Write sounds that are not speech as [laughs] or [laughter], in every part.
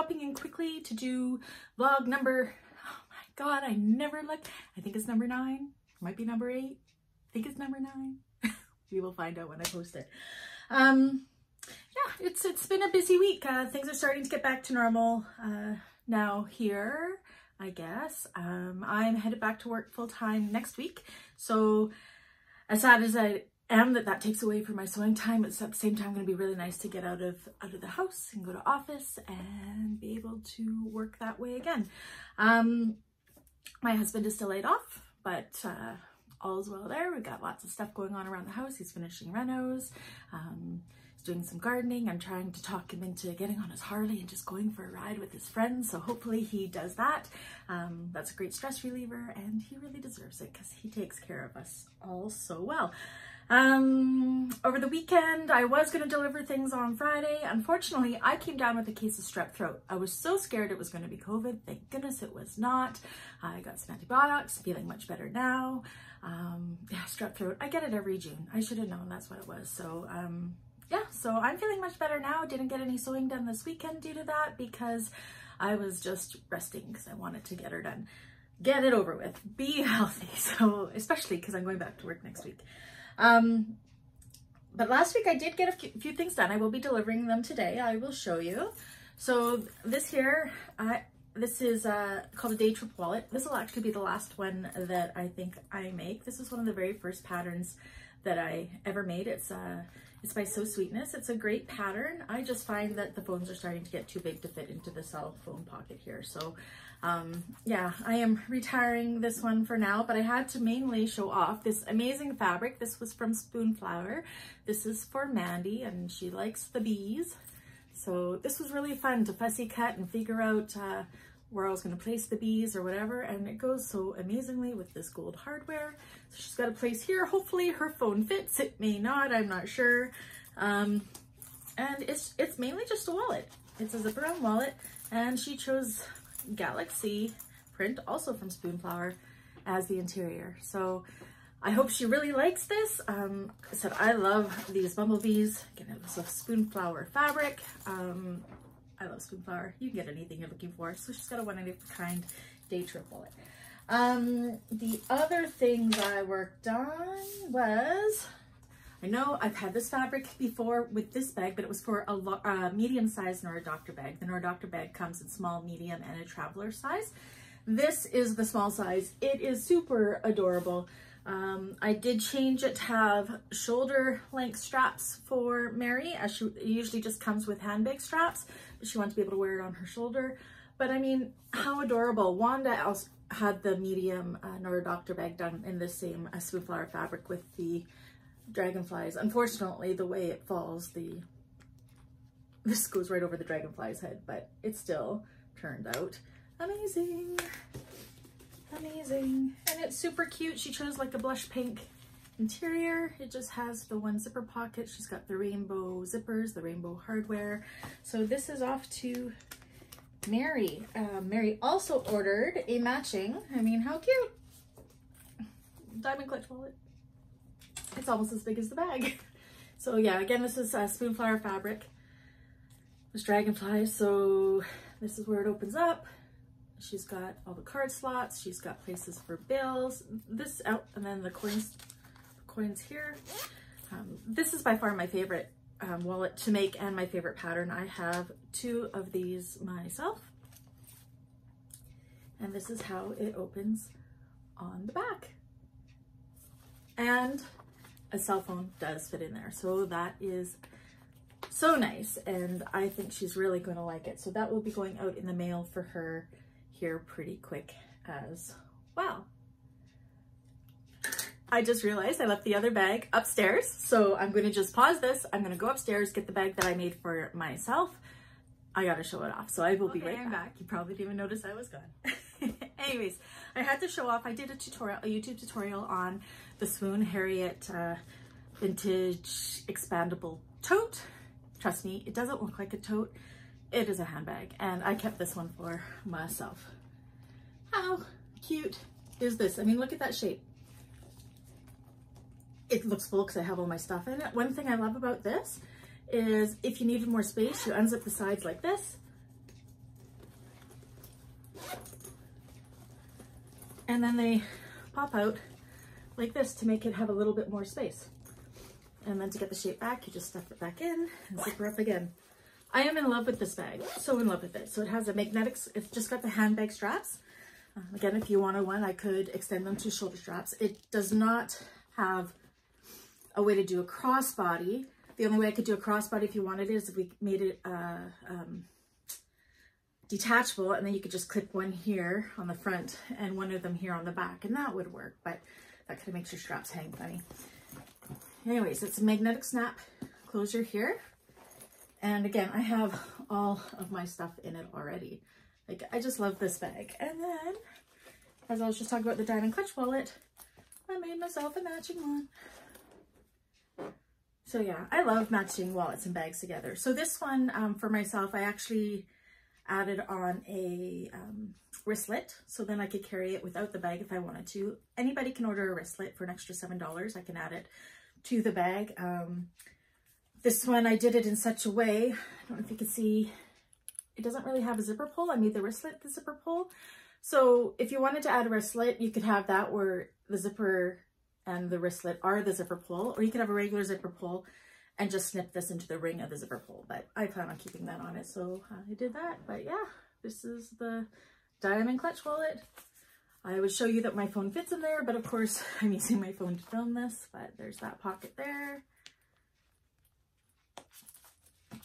stopping in quickly to do vlog number, oh my god, I never looked. I think it's number nine, might be number eight. I think it's number nine. [laughs] we will find out when I post it. Um, yeah, it's it's been a busy week. Uh, things are starting to get back to normal uh, now here, I guess. Um, I'm headed back to work full time next week. So as sad as I am that that takes away from my sewing time, it's at the same time going to be really nice to get out of out of the house and go to office and be able to work that way again. Um, my husband is still laid off, but uh, all's well there. We've got lots of stuff going on around the house. He's finishing renos. Um, he's doing some gardening. I'm trying to talk him into getting on his Harley and just going for a ride with his friends. So hopefully he does that. Um, that's a great stress reliever and he really deserves it because he takes care of us all so well. Um, over the weekend, I was going to deliver things on Friday. Unfortunately, I came down with a case of strep throat. I was so scared it was going to be COVID. Thank goodness it was not. I got some antibiotics, feeling much better now. Um, yeah, strep throat. I get it every June. I should have known that's what it was. So, um, yeah, so I'm feeling much better now. Didn't get any sewing done this weekend due to that because I was just resting because I wanted to get her done. Get it over with. Be [laughs] healthy. So, especially because I'm going back to work next week. Um, but last week I did get a few, things done. I will be delivering them today. I will show you. So this here, I, this is uh, called a day trip wallet. This will actually be the last one that I think I make. This is one of the very first patterns that I ever made. It's uh, it's by Sew Sweetness. It's a great pattern. I just find that the phones are starting to get too big to fit into the cell phone pocket here. So um, yeah, I am retiring this one for now, but I had to mainly show off this amazing fabric. This was from Spoonflower. This is for Mandy and she likes the bees. So this was really fun to fussy cut and figure out uh, where I was going to place the bees or whatever. And it goes so amazingly with this gold hardware. So she's got a place here. Hopefully her phone fits. It may not, I'm not sure. Um, and it's, it's mainly just a wallet. It's a zipper on wallet and she chose Galaxy print, also from Spoonflower, as the interior. So I hope she really likes this. Um, I said I love these bumblebees. Again, it was a Spoonflower fabric. Um, I love Spoonflower. You can get anything you're looking for. So she's got a one of a kind day trip wallet. Um, the other things I worked on was I know I've had this fabric before with this bag, but it was for a uh, medium-sized Nora Doctor bag. The Nora Doctor bag comes in small, medium, and a traveler size. This is the small size. It is super adorable. Um, I did change it to have shoulder length straps for Mary, as she usually just comes with handbag straps, but she wants to be able to wear it on her shoulder. But I mean, how adorable. Wanda also had the medium uh, Nora Doctor bag done in the same uh, Spoonflower fabric with the dragonflies. Unfortunately, the way it falls, the this goes right over the dragonfly's head, but it still turned out amazing. Amazing. And it's super cute. She chose like a blush pink interior. It just has the one zipper pocket. She's got the rainbow zippers, the rainbow hardware. So this is off to Mary. Uh, Mary also ordered a matching, I mean, how cute, diamond clutch wallet it's almost as big as the bag. [laughs] So yeah, again, this is uh, Spoonflower fabric. There's dragonflies, so this is where it opens up. She's got all the card slots. She's got places for bills. This out, and then the coins, coins here. Um, this is by far my favorite um, wallet to make and my favorite pattern. I have two of these myself. And this is how it opens on the back. And a cell phone does fit in there. So that is so nice. And I think she's really going to like it. So that will be going out in the mail for her here pretty quick as well. I just realized I left the other bag upstairs. So I'm going to just pause this. I'm going to go upstairs, get the bag that I made for myself. I got to show it off. So I will okay, be right back. back. You probably didn't even notice I was gone. [laughs] [laughs] Anyways, I had to show off. I did a tutorial, a YouTube tutorial on the Swoon Harriet uh, vintage expandable tote. Trust me, it doesn't look like a tote it is a handbag and I kept this one for myself. How cute is this? I mean, look at that shape. It looks full because I have all my stuff in it. One thing I love about this is if you needed more space, you unzip the sides like this. And then they pop out like this to make it have a little bit more space. And then to get the shape back, you just stuff it back in and zip it up again. I am in love with this bag, so in love with it. So it has a magnetics, it's just got the handbag straps. Um, again, if you wanted one, I could extend them to shoulder straps. It does not have a way to do a crossbody. The only way I could do a crossbody if you wanted it is if we made it uh, um, detachable and then you could just clip one here on the front and one of them here on the back and that would work, but that kind of makes your straps hang funny. Anyways, it's a magnetic snap closure here. And again, I have all of my stuff in it already. Like, I just love this bag. And then, as I was just talking about the diamond clutch wallet, I made myself a matching one. So yeah, I love matching wallets and bags together. So this one, um, for myself, I actually added on a um, wristlet. So then I could carry it without the bag if I wanted to. Anybody can order a wristlet for an extra $7. I can add it to the bag. Um, this one, I did it in such a way, I don't know if you can see, it doesn't really have a zipper pull. I made the wristlet the zipper pull. So if you wanted to add a wristlet, you could have that where the zipper and the wristlet are the zipper pull, or you could have a regular zipper pull and just snip this into the ring of the zipper pull. But I plan on keeping that on it, so I did that. But yeah, this is the diamond clutch wallet. I would show you that my phone fits in there, but of course [laughs] I'm using my phone to film this, but there's that pocket there.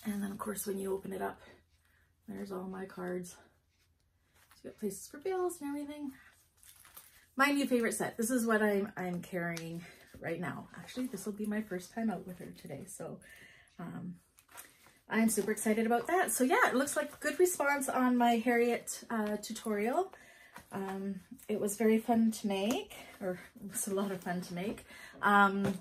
And then of course, when you open it up, there's all my cards. So you got places for bills and everything. My new favorite set. This is what I'm, I'm carrying right now. Actually, this will be my first time out with her today. So um, I'm super excited about that. So yeah, it looks like good response on my Harriet uh, tutorial. Um, it was very fun to make, or it was a lot of fun to make. Um,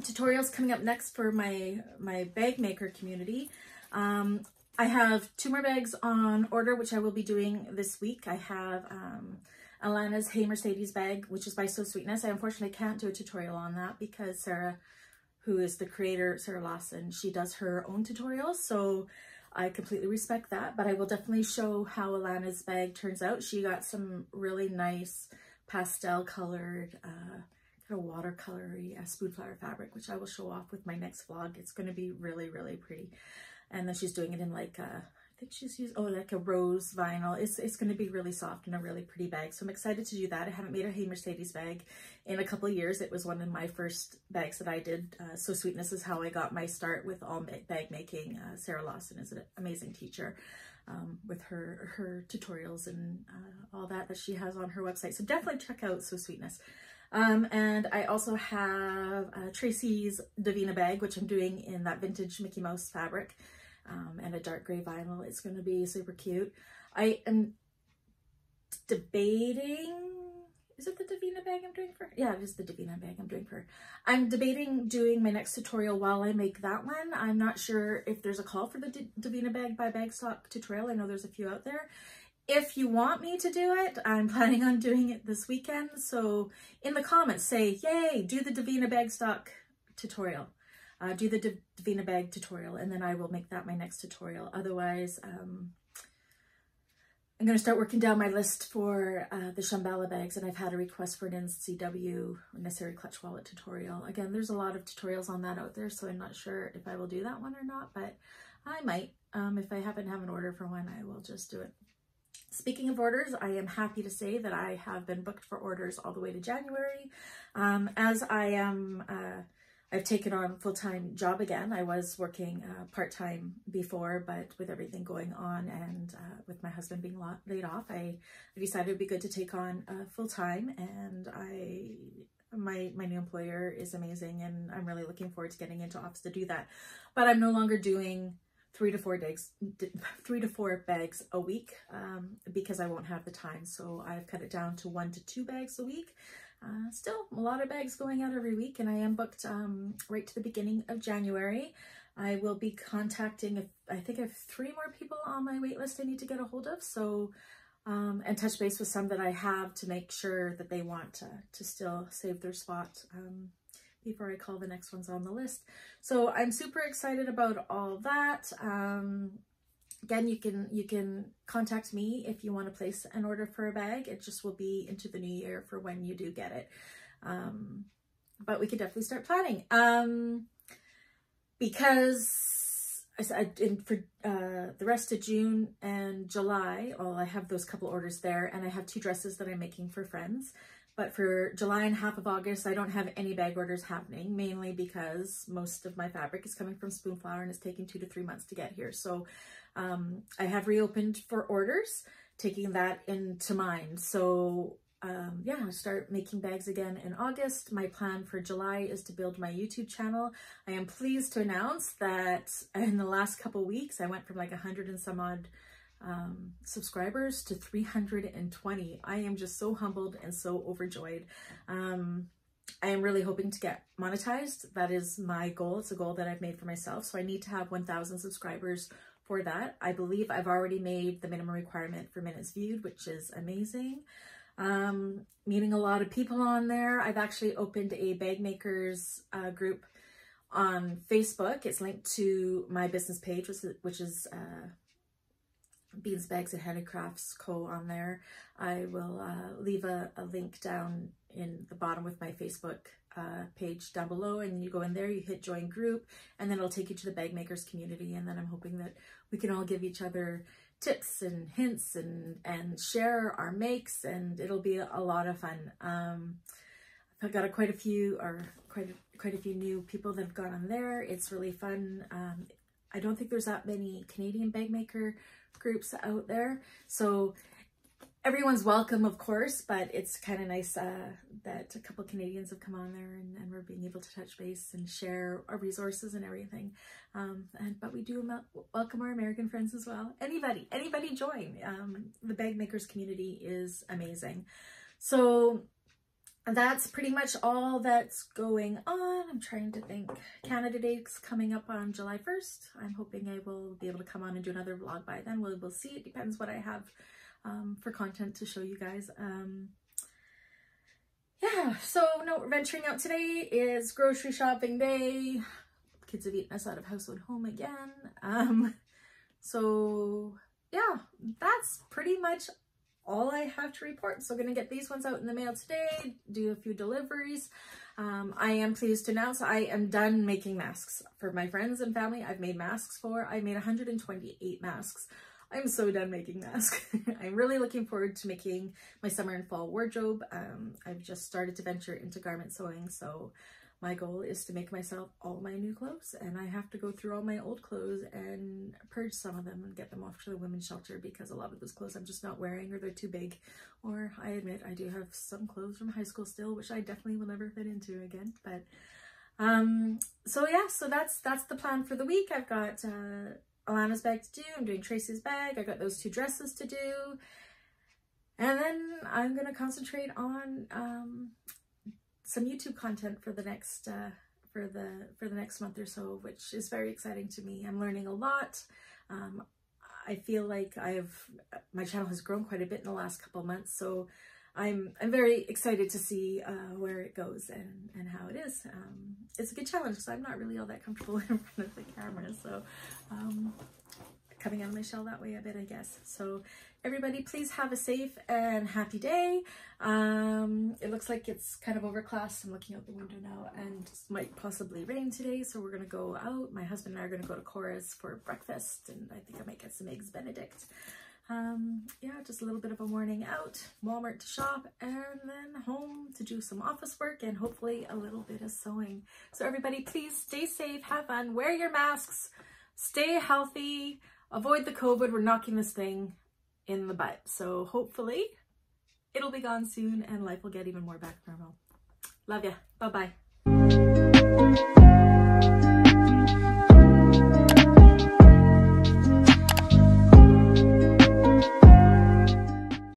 tutorials coming up next for my, my bag maker community. Um, I have two more bags on order, which I will be doing this week. I have um, Alana's Hey Mercedes bag, which is by Sew Sweetness. I unfortunately can't do a tutorial on that because Sarah, who is the creator, Sarah Lawson, she does her own tutorials. So I completely respect that, but I will definitely show how Alana's bag turns out. She got some really nice pastel colored uh, kind watercolory uh, fabric, which I will show off with my next vlog. It's going to be really, really pretty. And then she's doing it in like, a, uh, think she's used, oh, like a rose vinyl. It's, it's going to be really soft and a really pretty bag. So I'm excited to do that. I haven't made a Hey Mercedes bag in a couple years. It was one of my first bags that I did. Uh, Sew Sweetness is how I got my start with all bag making. Uh, Sarah Lawson is an amazing teacher. Um, with her her tutorials and uh, all that that she has on her website. So definitely check out Sew Sweetness. Um, and I also have uh, Tracy's Davina bag, which I'm doing in that vintage Mickey Mouse fabric um, and a dark gray vinyl. It's going to be super cute. I am debating, is it the Davina bag I'm doing for? Yeah, it is the Davina bag I'm doing for. I'm debating doing my next tutorial while I make that one. I'm not sure if there's a call for the D Davina bag by Bagstock tutorial. I know there's a few out there. If you want me to do it, I'm [laughs] planning on doing it this weekend. So in the comments, say, yay, do the Davina Bagstock tutorial. Uh, do the Davina bag tutorial, and then I will make that my next tutorial. Otherwise, um, I'm going to start working down my list for uh, the Shambhala bags, and I've had a request for an NCW necessary clutch wallet tutorial. Again, there's a lot of tutorials on that out there, so I'm not sure if I will do that one or not, but I might. Um, if I happen to have an order for one, I will just do it. Speaking of orders, I am happy to say that I have been booked for orders all the way to January. Um, as I am, uh, I've taken on full-time job again. I was working uh, part-time before, but with everything going on and uh, with my husband being laid off, I, decided it'd be good to take on uh, full-time and I my my new employer is amazing and I'm really looking forward to getting into office to do that. But I'm no longer doing three to four days, [laughs] three to four bags a week um, because I won't have the time. So I've cut it down to one to two bags a week. Uh, still a lot of bags going out every week and I am booked um, right to the beginning of January. I will be contacting, I think I have three more people on my wait list I need to get a hold of. So, um, and touch base with some that I have to make sure that they want to, to still save their spot. Um, before I call the next ones on the list. So I'm super excited about all that. Um, again, you can you can contact me if you want to place an order for a bag. It just will be into the new year for when you do get it. Um, but we could definitely start planning. Um, because I said in for uh, the rest of June and July, well, I have those couple orders there, and I have two dresses that I'm making for friends. But for July and half of August, I don't have any bag orders happening, mainly because most of my fabric is coming from Spoonflower and it's taking two to three months to get here. So um, I have reopened for orders, taking that into mind. So um, yeah, start making bags again in August. My plan for July is to build my YouTube channel. I am pleased to announce that in the last couple weeks, I went from like hundred and some odd um, subscribers to 320. I am just so humbled and so overjoyed. Um, I am really hoping to get monetized. That is my goal. It's a goal that I've made for myself. So I need to have 1,000 subscribers for that. I believe I've already made the minimum requirement for minutes viewed, which is amazing. Um, meeting a lot of people on there. I've actually opened a bag makers uh, group on Facebook. It's linked to my business page, which is, which is uh, Beans Bags and Handicrafts Co. on there. I will uh, leave a, a, link down in the bottom with my Facebook uh, page down below and you go in there, you hit join group and then it'll take you to the bag makers community and then I'm hoping that we can all give each other tips and hints and, and share our makes and it'll be a lot of fun. Um, I've got a, quite a few or quite a, quite a few new people that have gone on there. It's really fun. Um, I don't think there's that many Canadian bag maker groups out there. So everyone's welcome, of course, but it's kind of nice uh, that a couple Canadians have come on there and, and, we're being able to touch base and share our resources and everything. Um, and But we do welcome our American friends as well. Anybody, anybody join. Um, the bag makers community is amazing. So that's pretty much all that's going on. I'm trying to think. Canada Day's coming up on July 1st. I'm hoping I will be able to come on and do another vlog by then. We'll, we'll see. It depends what I have um, for content to show you guys. Um, yeah, so no, venturing out today is grocery shopping day. Kids have eaten us out of household home again. Um, [laughs] so yeah, that's pretty much all I have to report. So I'm going to get these ones out in the mail today, do a few deliveries. Um, I am pleased to announce I am done making masks for my friends and family. I've made masks for, I made 128 masks. I'm so done making masks. [laughs] I'm really looking forward to making my summer and fall wardrobe. Um, I've just started to venture into garment sewing, so my goal is to make myself all my new clothes and I have to go through all my old clothes and purge some of them and get them off to the women's shelter because a lot of those clothes I'm just not wearing or they're too big. Or I admit I do have some clothes from high school still which I definitely will never fit into again but um so yeah so that's that's the plan for the week. I've got uh Alana's bag to do I'm doing Tracy's bag I got those two dresses to do and then I'm gonna concentrate on um some YouTube content for the next uh, for the for the next month or so, which is very exciting to me. I'm learning a lot. Um, I feel like I've my channel has grown quite a bit in the last couple months, so I'm I'm very excited to see uh, where it goes and and how it is. Um, it's a good challenge because I'm not really all that comfortable [laughs] in front of the camera, so um, coming out of my shell that way a bit, I guess. So everybody, please have a safe and happy day. Um, it looks like it's kind of overcast. I'm looking out the window now and it might possibly rain today. So we're going to go out. My husband and I are going to go to Cora's for breakfast and I think I might get some eggs Benedict. Um, yeah, just a little bit of a morning out, Walmart to shop, and then home to do some office work and hopefully a little bit of sewing. So everybody, please stay safe, have fun, wear your masks, stay healthy, avoid the COVID. We're knocking this thing in the butt. So hopefully it'll be gone soon and life will get even more back normal. Love ya. Bye-bye.